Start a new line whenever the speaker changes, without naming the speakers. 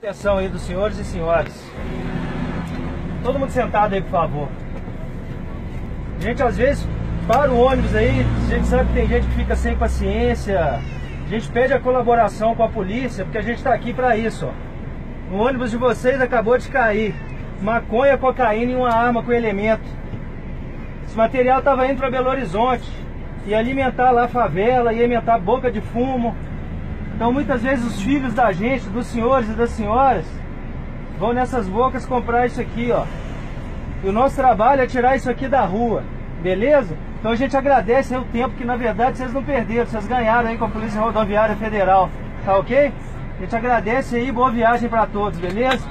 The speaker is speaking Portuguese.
Atenção aí dos senhores e senhoras. Todo mundo sentado aí, por favor. A gente às vezes para o ônibus aí, a gente sabe que tem gente que fica sem paciência. A gente pede a colaboração com a polícia, porque a gente está aqui para isso, ó. O ônibus de vocês acabou de cair. Maconha, cocaína e uma arma com elemento. Esse material estava indo para Belo Horizonte. Ia alimentar lá a favela, ia alimentar boca de fumo. Então muitas vezes os filhos da gente, dos senhores e das senhoras, vão nessas bocas comprar isso aqui, ó. E o nosso trabalho é tirar isso aqui da rua, beleza? Então a gente agradece o tempo que na verdade vocês não perderam, vocês ganharam aí com a Polícia Rodoviária Federal, tá ok? A gente agradece aí, boa viagem para todos, beleza?